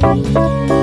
Música